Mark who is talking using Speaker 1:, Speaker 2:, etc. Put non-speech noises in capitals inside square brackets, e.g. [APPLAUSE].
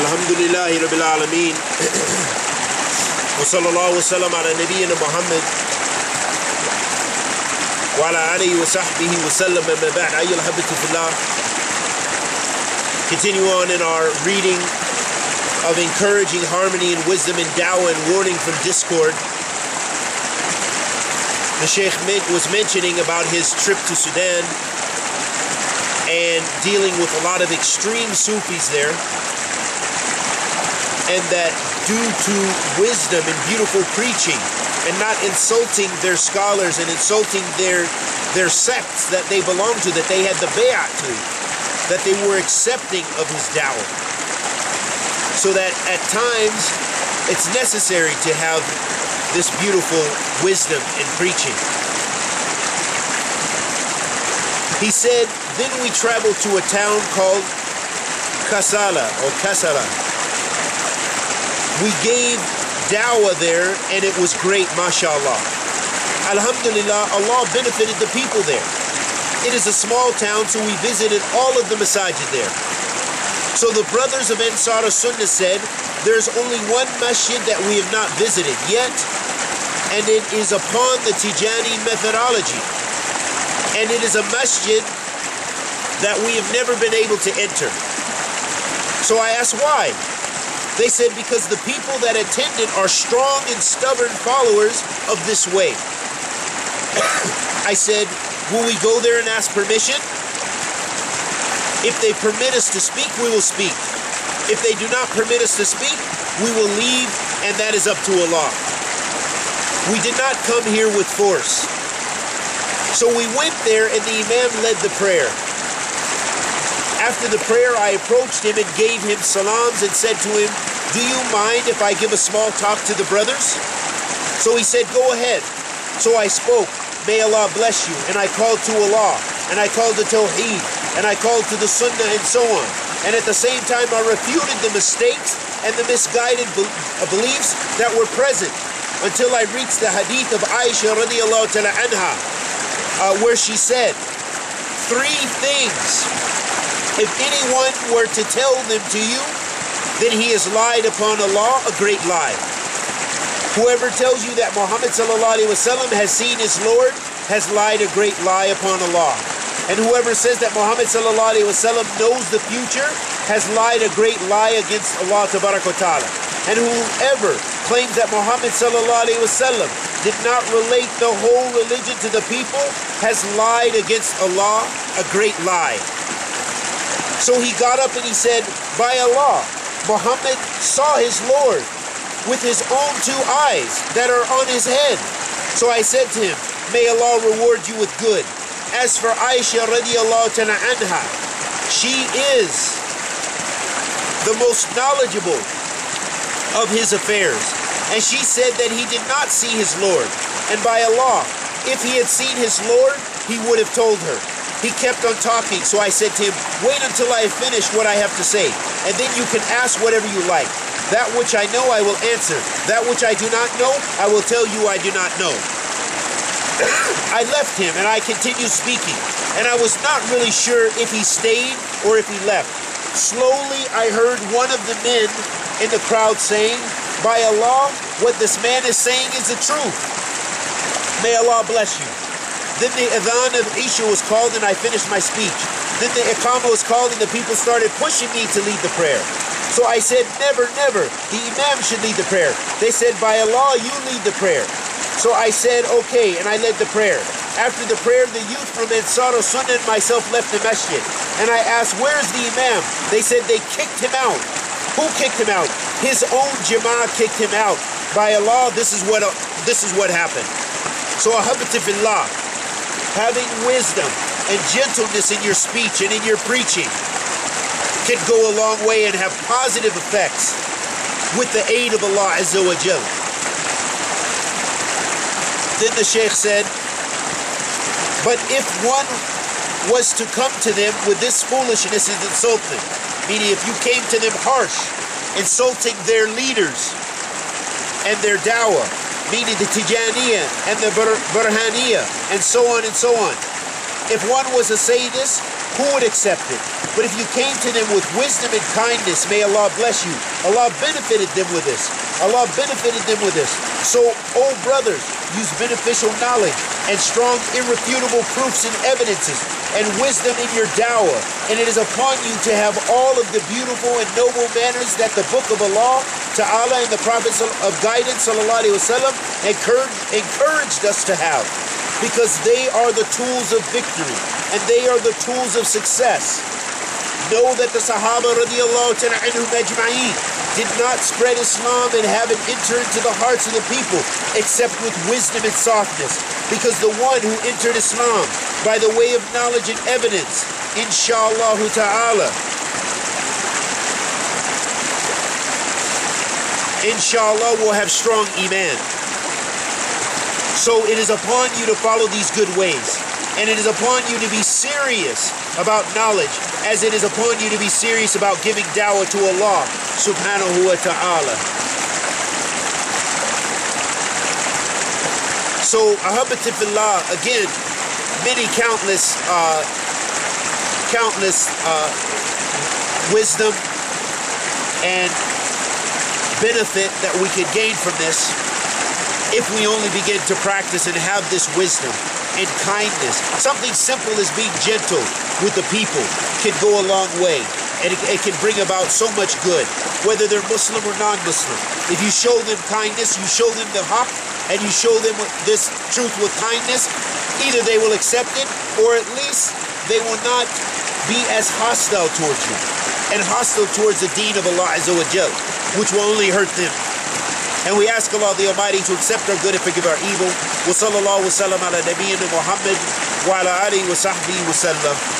Speaker 1: alhamdulillahi rabbil alameen. Wa sallallahu wasallam ala nabiyyina muhammad wa ala alihi wa sahbihi wa sallam. Amma ba'd ayyul habatu continue on in our reading of encouraging harmony and wisdom in dawah and warning from discord. The sheikh was mentioning about his trip to sudan and dealing with a lot of extreme Sufis there and that due to wisdom and beautiful preaching and not insulting their scholars and insulting their their sects that they belong to, that they had the bay'at to, that they were accepting of his dawah. So that at times it's necessary to have this beautiful wisdom in preaching. He said, then we traveled to a town called Kasala or Kasala we gave dawah there and it was great, mashallah. Alhamdulillah, Allah benefited the people there. It is a small town, so we visited all of the masajid there. So the brothers of Ansar Sunnah said, there's only one masjid that we have not visited yet, and it is upon the Tijani methodology. And it is a masjid that we have never been able to enter. So I asked why. They said because the people that attended are strong and stubborn followers of this way. [COUGHS] I said, will we go there and ask permission? If they permit us to speak, we will speak. If they do not permit us to speak, we will leave, and that is up to Allah. We did not come here with force. So we went there, and the Imam led the prayer. After the prayer, I approached him and gave him salams and said to him, do you mind if I give a small talk to the brothers? So he said, Go ahead. So I spoke, May Allah bless you. And I called to Allah. And I called to Tawheed. And I called to the Sunnah and so on. And at the same time, I refuted the mistakes and the misguided be- uh, beliefs that were present until I reached the hadith of Aisha radiallahu ta'ala anha, uh, where she said, Three things. If anyone were to tell them to you, then he has lied upon Allah a great lie. Whoever tells you that Muhammad wasallam has seen his Lord has lied a great lie upon Allah. And whoever says that Muhammad wasallam knows the future has lied a great lie against Allah ta'ala. And whoever claims that Muhammad wasallam did not relate the whole religion to the people has lied against Allah a great lie. So he got up and he said, By Allah, Muhammad saw his Lord with his own two eyes that are on his head. So I said to him, May Allah reward you with good. As for Aisha radiallahu ta'ala anha, she is the most knowledgeable of his affairs. And she said that he did not see his Lord. And by Allah, if he had seen his Lord, he would have told her. He kept on talking, so I said to him, Wait until I have finished what I have to say, and then you can ask whatever you like. That which I know, I will answer. That which I do not know, I will tell you I do not know. [COUGHS] I left him and I continued speaking, and I was not really sure if he stayed or if he left. Slowly, I heard one of the men in the crowd saying, By Allah, what this man is saying is the truth. May Allah bless you. Then the adhan of Isha was called and I finished my speech. Then the Iqamah was called and the people started pushing me to lead the prayer. So I said, never, never. The Imam should lead the prayer. They said, by Allah, you lead the prayer. So I said, okay, and I led the prayer. After the prayer, the youth from Ansar Sunnah and myself left the masjid. And I asked, where's the Imam? They said they kicked him out. Who kicked him out? His own Jama'ah kicked him out. By Allah, this is what, this is what happened. So, ahabatifillah, having wisdom and gentleness in your speech and in your preaching can go a long way and have positive effects with the aid of Allah Azza wa Jal. Then the Shaykh said, But if one was to come to them with this foolishness and insult them, meaning if you came to them harsh, insulting their leaders and their dawah, meaning the Tijaniya and the Burhaniya, and so on and so on. If one was to say this, who would accept it? But if you came to them with wisdom and kindness, may Allah bless you. Allah benefited them with this. Allah benefited them with this. So, oh brothers, use beneficial knowledge and strong, irrefutable proofs and evidences and wisdom in your dawah. And it is upon you to have all of the beautiful and noble manners that the book of Allah, Ta'ala, and the Prophet of guidance, alaihi wasallam, encouraged us to have. Because they are the tools of victory and they are the tools of success. Know that the Sahaba radiallahu anhum ajma'een did not spread Islam and have it enter into the hearts of the people except with wisdom and softness. Because the one who entered Islam by the way of knowledge and evidence, inshallah ta'ala, inshallah will have strong iman. So it is upon you to follow these good ways. And it is upon you to be serious about knowledge as it is upon you to be serious about giving dawah to Allah subhanahu wa ta'ala. So, ahabatifillah, again, many countless, uh, countless uh, wisdom and benefit that we could gain from this if we only begin to practice and have this wisdom and kindness. Something simple as being gentle with the people can go a long way and it, it, can bring about so much good, whether they're Muslim or non-Muslim. If you show them kindness, you show them the haq, and you show them this truth with kindness, either they will accept it, or at least they will not be as hostile towards you, and hostile towards the deen of Allah Azza wa Jal, which will only hurt them. And we ask Allah the Almighty to accept our good and forgive our evil. Wa sallallahu wa.